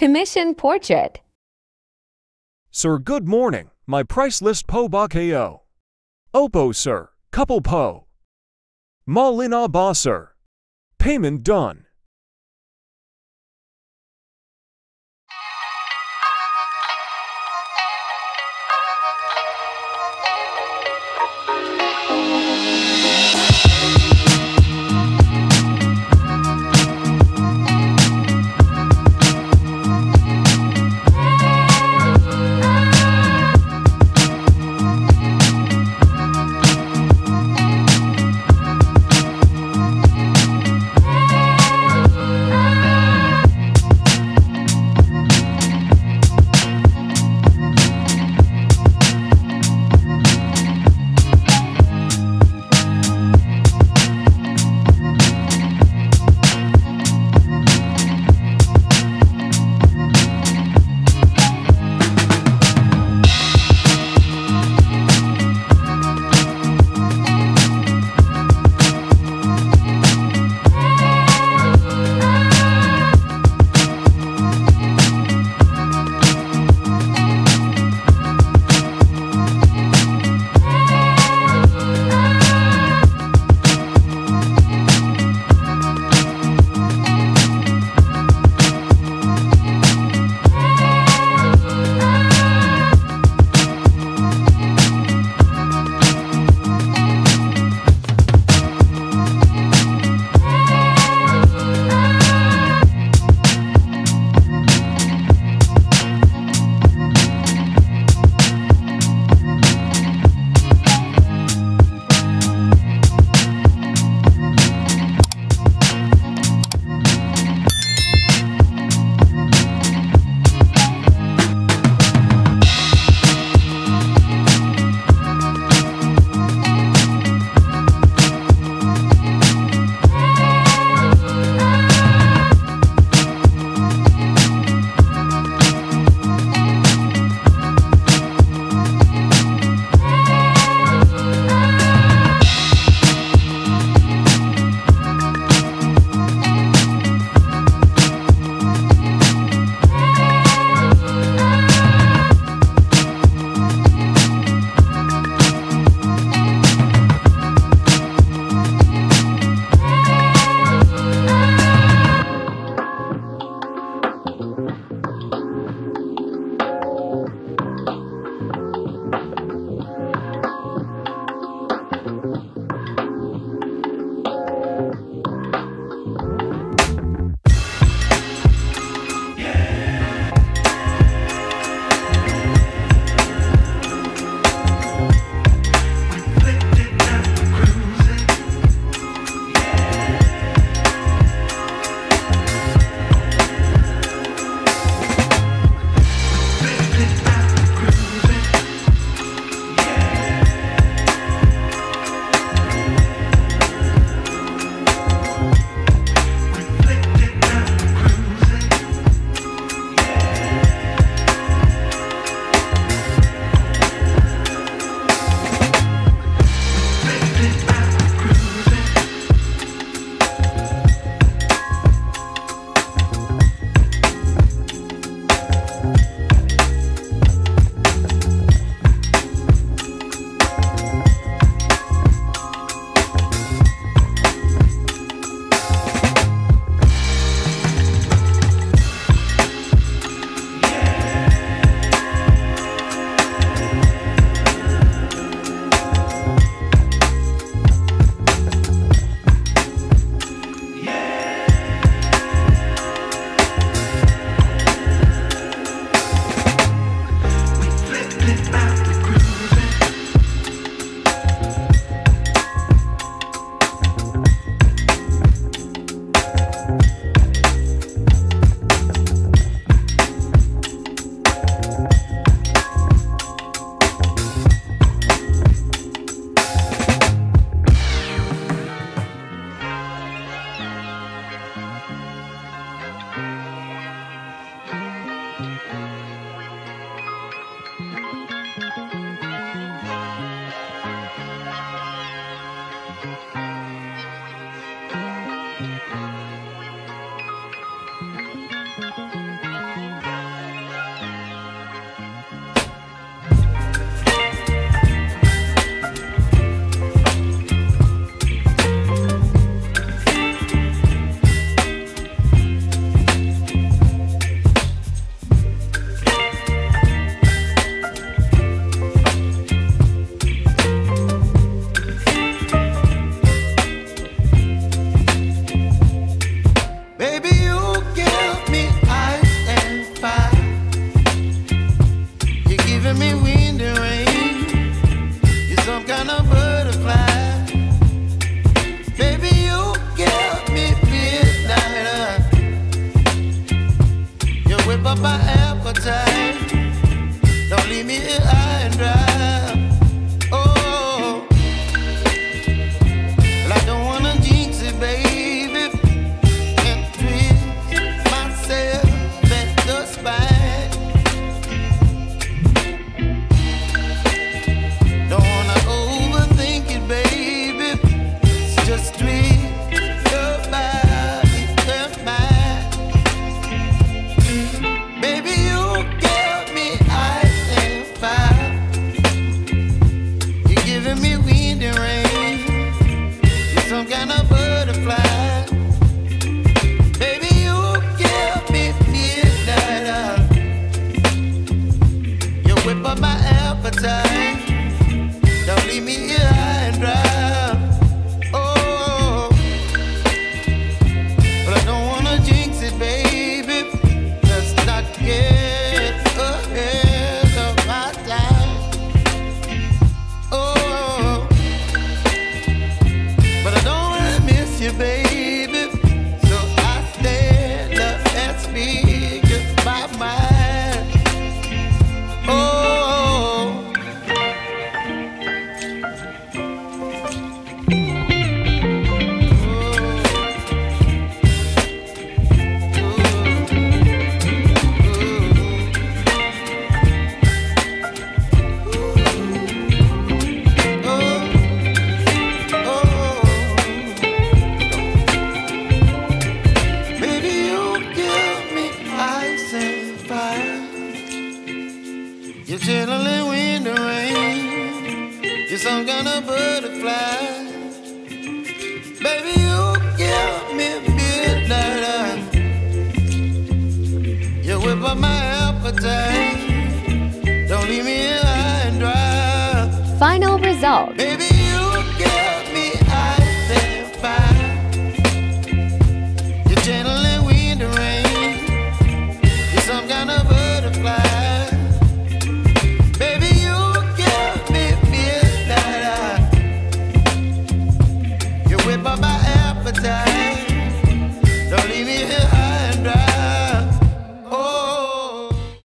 Commission portrait. Sir, good morning. My price list po ba kayo? Opo, sir. Couple po. Malina ba, sir. Payment done. baby. You're chilling when the rain. You're some kind of butterfly. Baby, you give me midnight. You whip up my appetite.